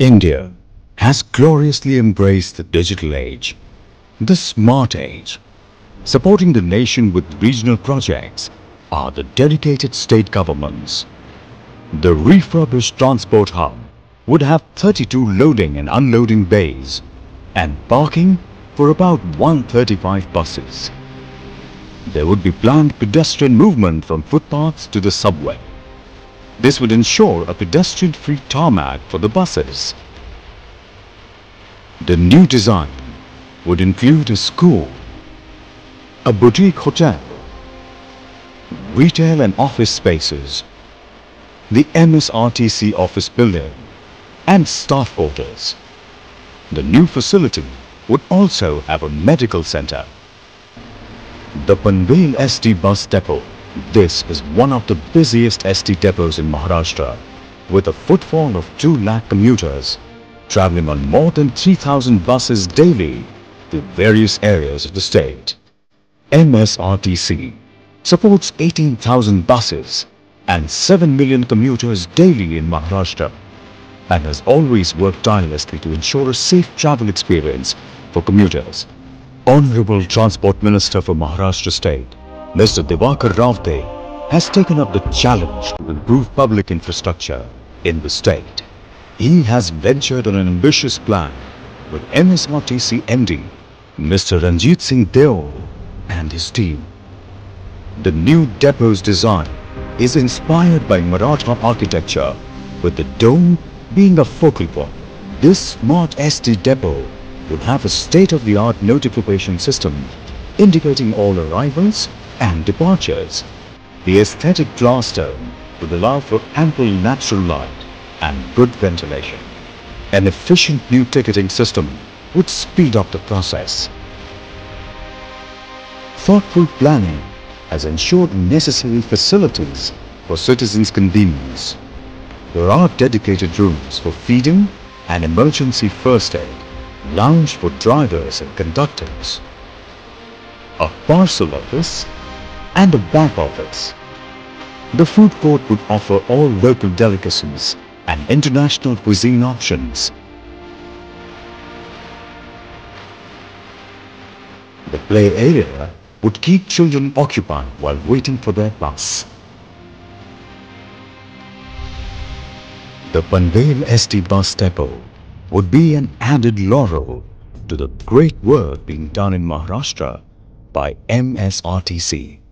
India has gloriously embraced the digital age, the smart age. Supporting the nation with regional projects are the dedicated state governments. The refurbished transport hub would have 32 loading and unloading bays and parking for about 135 buses. There would be planned pedestrian movement from footpaths to the subway. This would ensure a pedestrian-free tarmac for the buses. The new design would include a school, a boutique hotel, retail and office spaces, the MSRTC office building, and staff quarters. The new facility would also have a medical center. The Panvel ST bus depot. This is one of the busiest ST depots in Maharashtra with a footfall of 2 lakh commuters traveling on more than 3000 buses daily to various areas of the state. MSRTC supports 18,000 buses and 7 million commuters daily in Maharashtra and has always worked tirelessly to ensure a safe travel experience for commuters. Honorable Transport Minister for Maharashtra State, Mr. Diwakar Raote, has taken up the challenge to improve public infrastructure in the state. He has ventured on an ambitious plan with MSRTC MD, Mr. Ranjit Singh Deol and his team. The new depot's design is inspired by Maratha architecture with the dome being a focal point. This smart ST depot would have a state-of-the-art notification system indicating all arrivals and departures. The aesthetic glass dome would allow for ample natural light and good ventilation. An efficient new ticketing system would speed up the process. Thoughtful planning has ensured necessary facilities for citizens' convenience. There are dedicated rooms for feeding and emergency first aid, lounge for drivers and conductors, a parcel office and a bank office. The food court would offer all local delicacies and international cuisine options. The play area would keep children occupied while waiting for their bus. The Panvel ST bus depot would be an added laurel to the great work being done in Maharashtra by MSRTC.